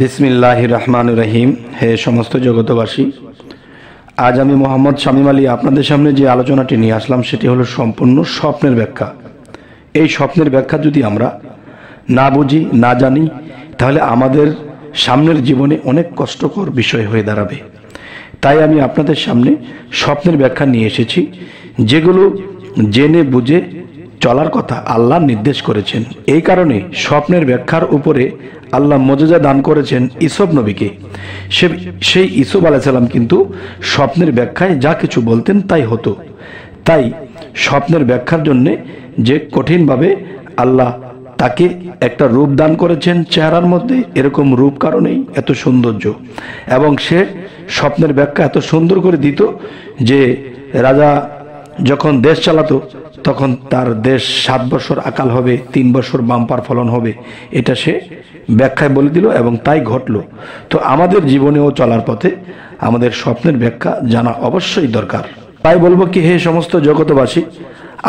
বিসমিল্লাহ রহমান রহিম হে সমস্ত জগতবাসী আজ আমি মোহাম্মদ শামীম আলী আপনাদের সামনে যে আলোচনাটি নিয়ে আসলাম, সেটি হলো সম্পূর্ণ স্বপ্নের ব্যাখ্যা। এই স্বপ্নের ব্যাখ্যা যদি আমরা না বুঝি, না জানি, তাহলে আমাদের সামনের জীবনে অনেক কষ্টকর বিষয় হয়ে দাঁড়াবে। তাই আমি আপনাদের সামনে স্বপ্নের ব্যাখ্যা নিয়ে এসেছি, যেগুলো জেনে বুঝে চলার কথা আল্লাহ নির্দেশ করেছেন। এই কারণে স্বপ্নের ব্যাখ্যার উপরে আল্লাহ মজেজা দান করেছেন ইসব নবীকে। সে সেই ইসব আলাইসাল্লাম কিন্তু স্বপ্নের ব্যাখ্যায় যা কিছু বলতেন তাই হতো। তাই স্বপ্নের ব্যাখ্যার জন্যে যে কঠিনভাবে আল্লাহ তাকে একটা রূপ দান করেছেন চেহারার মধ্যে, এরকম রূপ কারণেই এত সৌন্দর্য। এবং সে স্বপ্নের ব্যাখ্যা এত সুন্দর করে দিত যে রাজা যখন দেশ চালাতো তখন তার দেশ সাত বছর আকাল হবে, তিন বছর বাম্পার ফলন হবে। এটা সে ব্যাখ্যায় বলে দিল এবং তাই ঘটলো। তো আমাদের জীবনেও চলার পথে আমাদের স্বপ্নের ব্যাখ্যা জানা অবশ্যই দরকার। তাই বলব কি, হে সমস্ত জগতবাসী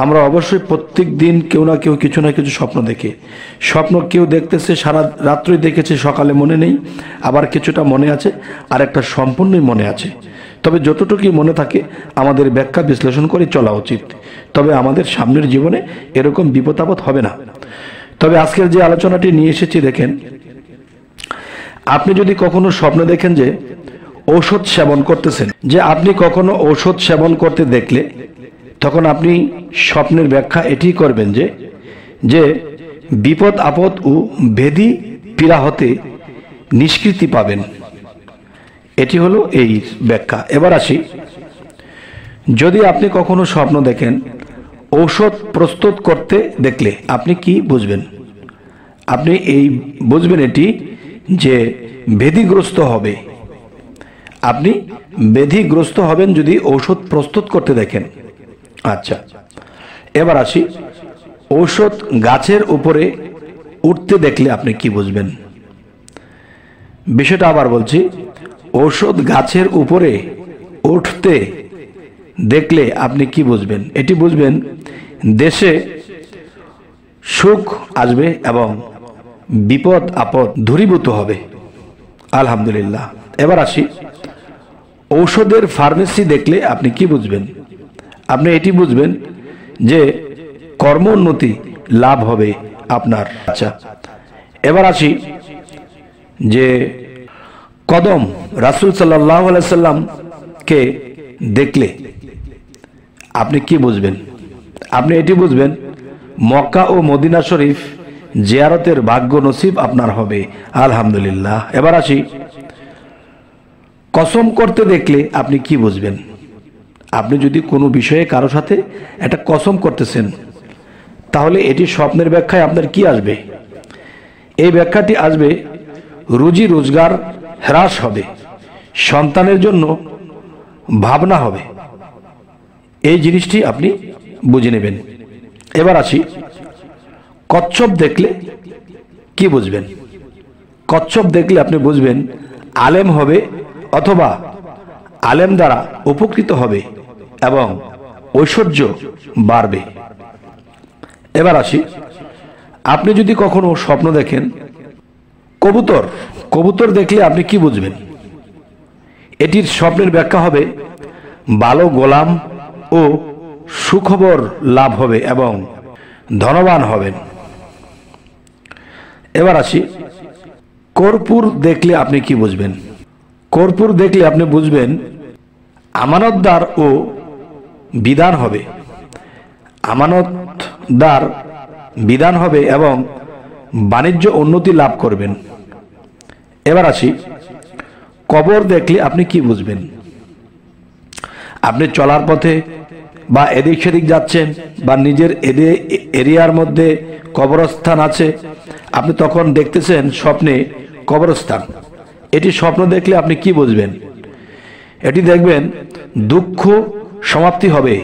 আমরা অবশ্যই প্রত্যেক দিন কেউ না কেউ কিছু না কিছু স্বপ্ন দেখে। স্বপ্ন কেউ দেখতেছে, সারা রাত্রই দেখেছে, সকালে মনে নেই, আবার কিছুটা মনে আছে আর একটা সম্পূর্ণই মনে আছে। তবে যতটুকুই মনে থাকে, আমাদের ব্যাখ্যা বিশ্লেষণ করে চলা উচিত। তবে আমাদের সামনের জীবনে এরকম বিপদ আপদ হবে না। তবে আজকের যে আলোচনাটি নিয়ে এসেছি, দেখেন, আপনি যদি কখনো স্বপ্ন দেখেন যে ঔষধ সেবন করতেছেন, যে আপনি কখনো ঔষধ সেবন করতে দেখলে, তখন আপনি স্বপ্নের ব্যাখ্যা এটি করবেন যে যে বিপদ, আপদ ও বেদি পীড়া হতে নিষ্কৃতি পাবেন। এটি হলো এই ব্যাখ্যা। এবার আসি। যদি আপনি কখনো স্বপ্ন দেখেন, ঔষধ প্রস্তুত করতে দেখলে আপনি কি বুঝবেন? আপনি এই বুঝবেন এটি যে বেধিগ্রস্ত হবে। আপনি বেধিগ্রস্ত হবেন যদি ঔষধ প্রস্তুত করতে দেখেন। আচ্ছা এবার আসি। ঔষধ গাছের উপরে উঠতে দেখলে আপনি কি বুঝবেন? বিষয়টা আবার বলছি। ঔষধ গাছের উপরে উঠতে দেখলে আপনি কি বুঝবেন? এটি বুঝবেন, দেশে সুখ আসবে এবং বিপদ, আপদ দূরীভূত হবে। আলহামদুলিল্লাহ। এবার আসি। ঔষধের ফার্মেসি দেখলে আপনি কি বুঝবেন? আপনি এটি বুঝবেন যে কর্মোন্নতি লাভ হবে আপনার। আচ্ছা এবার আসি যে কদম রাসুল সাল্লাহ সাল্লামকে দেখলে? আপনি কি বুঝবেন? আপনি এটি বুঝবেন, মক্কা ও মদিনা শরীফ জিয়ারতের ভাগ্য নসিব আপনার হবে। আলহামদুলিল্লাহ। এবার আসি, কসম করতে দেখলে আপনি কি বুঝবেন? আপনি যদি কোনো বিষয়ে কারও সাথে একটা কসম করতেছেন, তাহলে এটি স্বপ্নের ব্যাখ্যায় আপনার কি আসবে? এই ব্যাখ্যাটি আসবে, রুজি রোজগার হ্রাস হবে। সন্তানের জন্য ভাবনা হবে। এই জিনিসটি আপনি বুঝে নেবেন। এবার আসি, কচ্ছপ দেখলে কি বুঝবেন? কচ্ছপ দেখলে আপনি বুঝবেন, আলেম হবে অথবা আলেম দ্বারা উপকৃত হবে এবং ঐশ্বর্য বাড়বে। এবার আসি, আপনি যদি কখনো স্বপ্ন দেখেন কবুতর। কবুতর দেখলে আপনি কি বুঝবেন? এটির স্বপ্নের ব্যাখ্যা হবে, ভালো গোলাম ও সুখবর লাভ হবে এবং ধনবান হবেন। এবার আসি, কর্পূর দেখলে আপনি কি বুঝবেন? কর্পূর দেখলে আপনি বুঝবেন, আমানতদার ও বিধান হবে। আমানতদার বিধান হবে এবং বাণিজ্য উন্নতি লাভ করবেন। এবার আসি। কবর দেখলে আপনি কি বুঝবেন? আপনি চলার পথে বা এদিক সেদিক যাচ্ছেন বা নিজের এরিয়ার মধ্যে কবরস্থান আছে, আপনি তখন দেখতেছেন স্বপ্নে কবরস্থান। এটি স্বপ্ন দেখলে আপনি কি বুঝবেন? এটি দেখবেন দুঃখ সমাপ্তি হবে,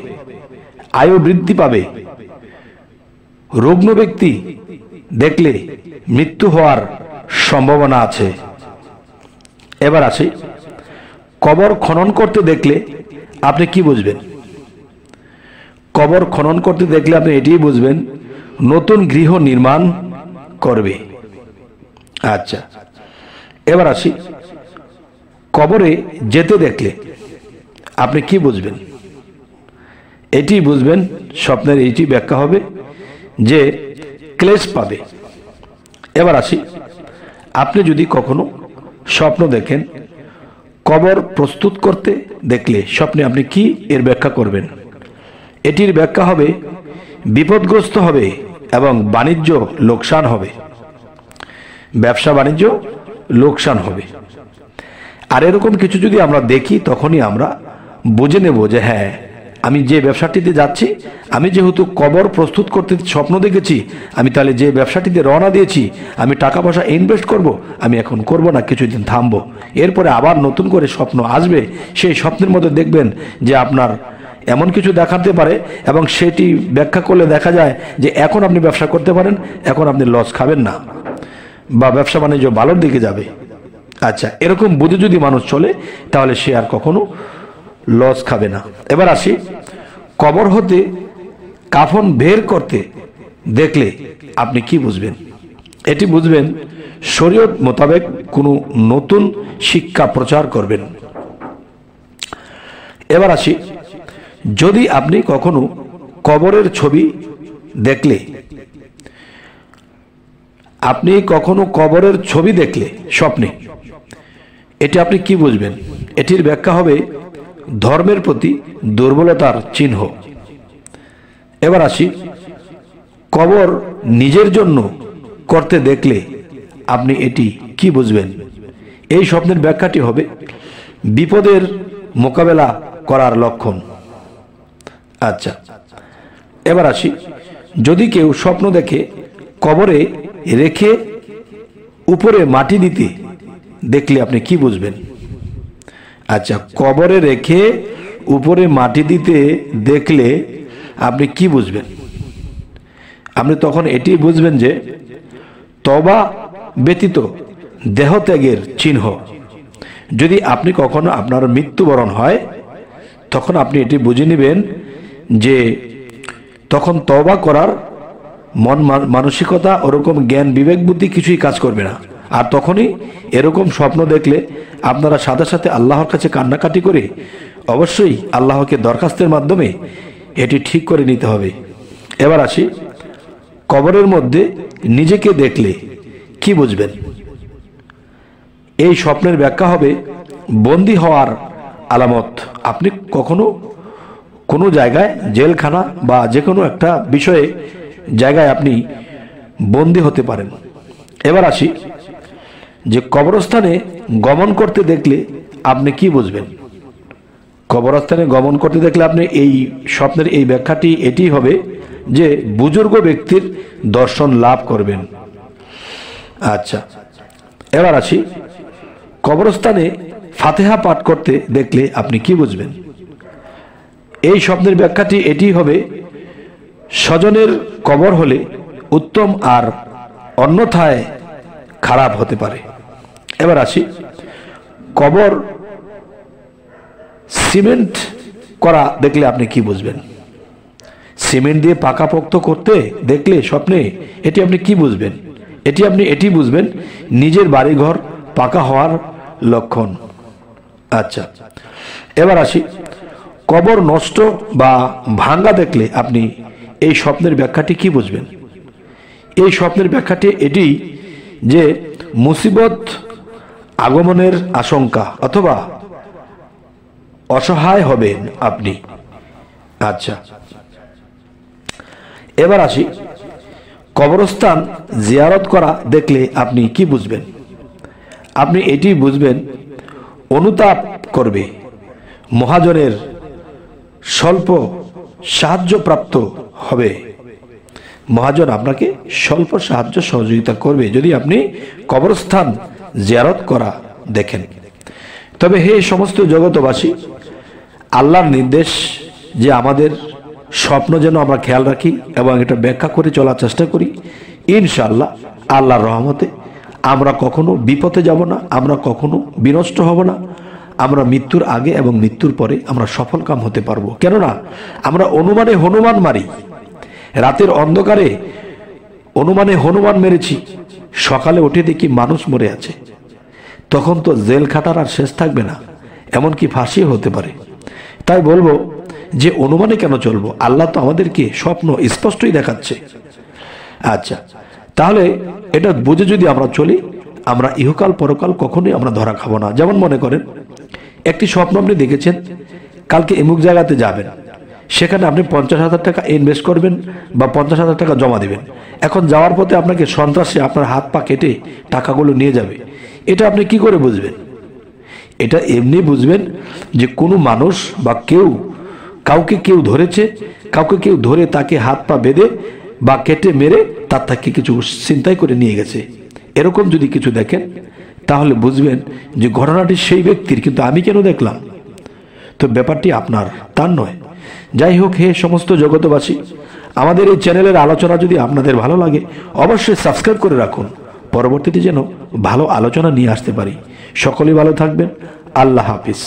আয়ু বৃদ্ধি পাবে। রুগ্ন ব্যক্তি দেখলে মৃত্যু হওয়ার সম্ভাবনা আছে। এবার আসি। কবর খনন করতে দেখলে আপনি কি বুঝবেন? কবর খনন করতে দেখলে আপনি এটিই বুঝবেন, নতুন গৃহ নির্মাণ করবে। আচ্ছা এবার আসি। কবরে যেতে দেখলে আপনি কি বুঝবেন? এটি বুঝবেন, স্বপ্নের এইটি ব্যাখ্যা হবে যে ক্লেশ পাবে। এবার আসি। আপনি যদি কখনো স্বপ্ন দেখেন, কবর প্রস্তুত করতে দেখলে স্বপ্নে আপনি কি এর ব্যাখ্যা করবেন? এটির ব্যাখ্যা হবে, বিপদগ্রস্ত হবে এবং বাণিজ্য লোকসান হবে। ব্যবসা বাণিজ্য লোকসান হবে। আর এরকম কিছু যদি আমরা দেখি, তখনই আমরা বুঝে নেব যে হ্যাঁ আমি যে ব্যবসাটিতে যাচ্ছি, আমি যেহেতু কবর প্রস্তুত করতে স্বপ্ন দেখেছি, আমি তাহলে যে ব্যবসাটিতে রওনা দিয়েছি, আমি টাকা পয়সা ইনভেস্ট করব, আমি এখন করব না, কিছুদিন থামবো। এরপরে আবার নতুন করে স্বপ্ন আসবে, সেই স্বপ্নের মধ্যে দেখবেন যে আপনার এমন কিছু দেখাতে পারে এবং সেটি ব্যাখ্যা করলে দেখা যায় যে এখন আপনি ব্যবসা করতে পারেন, এখন আপনি লস খাবেন না বা ব্যবসা বাণিজ্য ভালোর দিকে যাবে। আচ্ছা এরকম বুঝে যদি মানুষ চলে, তাহলে সে আর কখনো লস খাবে না। এবার আসি, কবর হতে কাফন বের করতে দেখলে আপনি কি বুঝবেন? এটি বুঝবেন, শরীয়ত মোতাবেক কোনো নতুন শিক্ষা প্রচার করবেন। এবার আসি, যদি আপনি কখনো কবরের ছবি দেখলে, আপনি কখনো কবরের ছবি দেখলে স্বপ্নে, এটি আপনি কি বুঝবেন? এটির ব্যাখ্যা হবে ধর্মের প্রতি দুর্বলতার চিহ্ন। এবার আসি, কবর নিজের জন্য করতে দেখলে আপনি এটি কি বুঝবেন? এই স্বপ্নের ব্যাখ্যাটি হবে বিপদের মোকাবেলা করার লক্ষণ। আচ্ছা এবার আসি, যদি কেউ স্বপ্ন দেখে কবরে রেখে উপরে মাটি দিতে দেখলে আপনি কি বুঝবেন? আচ্ছা কবরে রেখে উপরে মাটি দিতে দেখলে আপনি কি বুঝবেন? আপনি তখন এটি বুঝবেন যে তবা ব্যতীত দেহত্যাগের চিহ্ন। যদি আপনি কখনো আপনার মৃত্যুবরণ হয়, তখন আপনি এটি বুঝে নেবেন যে তখন তবা করার মন মানসিকতা, ওরকম জ্ঞান, বিবেক বুদ্ধি কিছুই কাজ করবে না। আর তখনই এরকম স্বপ্ন দেখলে আপনারা সাথে সাথে আল্লাহর কাছে কান্নাকাটি করে অবশ্যই আল্লাহকে দরখাস্তের মাধ্যমে এটি ঠিক করে নিতে হবে। এবার আসি, কবরের মধ্যে নিজেকে দেখলে কি বুঝবেন? এই স্বপ্নের ব্যাখ্যা হবে, বন্দি হওয়ার আলামত। আপনি কখনো কোনো জায়গায়, জেলখানা বা যে কোনো একটা বিষয়ে জায়গায় আপনি বন্দি হতে পারেন। এবার আসি যে কবরস্থানে গমন করতে দেখলে আপনি কি বুঝবেন? কবরস্থানে গমন করতে দেখলে আপনি এই স্বপ্নের এই ব্যাখ্যাটি, এটি হবে যে বুজুর্গ ব্যক্তির দর্শন লাভ করবেন। আচ্ছা এবার আসি। কবরস্থানে ফাতেহা পাঠ করতে দেখলে আপনি কি বুঝবেন? এই স্বপ্নের ব্যাখ্যাটি, এটি হবে স্বজনের কবর হলে উত্তম আর অন্যথায় খারাপ হতে পারে। এবার আসি। কবর, সিমেন্ট করা দেখলে আপনি কি বুঝবেন? সিমেন্ট দিয়ে পাকাপোক্ত করতে দেখলে স্বপ্নে এটি আপনি কি বুঝবেন? এটি আপনি এটি বুঝবেন, নিজের বাড়িঘর পাকা হওয়ার লক্ষণ। আচ্ছা এবার আসি। কবর নষ্ট বা ভাঙ্গা দেখলে আপনি এই স্বপ্নের ব্যাখ্যাটি কি বুঝবেন? এই স্বপ্নের ব্যাখ্যাটি এটি যে মুসিবত আগমনের আশঙ্কা অথবা অসহায় হবেন আপনি। আচ্ছা। এবার আসি। কবরস্থান জিয়ারত করা দেখলে আপনি কি বুঝবেন? আপনি এটি বুঝবেন, অনুতাপ করবে। মহাজনের স্বল্প সাহায্যপ্রাপ্ত হবে। মহাজন আপনাকে স্বল্প সাহায্য সহযোগিতা করবে। যদি আপনি কবরস্থান জিয়ারত করা দেখেন। তবে হে সমস্ত জগতবাসী আল্লাহর নির্দেশ যে আমাদের স্বপ্ন যেন আমরা খেয়াল রাখি এবং এটা ব্যাখ্যা করে চলার চেষ্টা করি ইনশাল্লাহ আল্লাহর রহমতে আমরা কখনো বিপথে যাব না, আমরা কখনো বিনষ্ট হব না, আমরা মৃত্যুর আগে এবং মৃত্যুর পরে আমরা সফল কাম হতে পারব। কেননা আমরা অনুমানে হনুমান মারি, রাতের অন্ধকারে অনুমানে হনুমান মেরেছি সকালে উঠে দেখি মানুষ মরে আছে। তখন তো জেল খাটার আর শেষ থাকবে না, এমনকি ফাঁসি হতে পারে। তাই বলব যে অনুমানে কেন চলবো? আল্লাহ তো আমাদেরকে স্বপ্ন স্পষ্টই দেখাচ্ছে। আচ্ছা তাহলে এটা বুঝে যদি আমরা চলি, আমরা ইহকাল পরকাল কখনোই আমরা ধরা খাব না। যেমন মনে করেন, একটি স্বপ্ন আপনি দেখেছেন, কালকে এমুক জায়গাতে যাবেন। সেখানে আপনি পঞ্চাশ হাজার টাকা ইনভেস্ট করবেন বা পঞ্চাশ হাজার টাকা জমা দেবেন। এখন যাওয়ার পথে আপনাকে সন্ত্রাসে আপনার হাত পা কেটে টাকাগুলো নিয়ে যাবে। এটা আপনি কি করে বুঝবেন? এটা এমনি বুঝবেন যে কোনো মানুষ বা কেউ, কাউকে কেউ ধরেছে, কাউকে কেউ ধরে তাকে হাত পা বেঁধে বা কেটে মেরে তার থেকে কিছু চিন্তাই করে নিয়ে গেছে। এরকম যদি কিছু দেখেন, তাহলে বুঝবেন যে ঘটনাটি সেই ব্যক্তির, কিন্তু আমি কেন দেখলাম? তো ব্যাপারটি আপনার, তার নয়। যাই হোক, হে সমস্ত জগতবাসী আমাদের এই চ্যানেলের আলোচনা যদি আপনাদের ভালো লাগে, অবশ্যই সাবস্ক্রাইব করে রাখুন। পরবর্তীতে যেন ভালো আলোচনা নিয়ে আসতে পারি। সকলেই ভালো থাকবেন। আল্লাহ হাফিজ।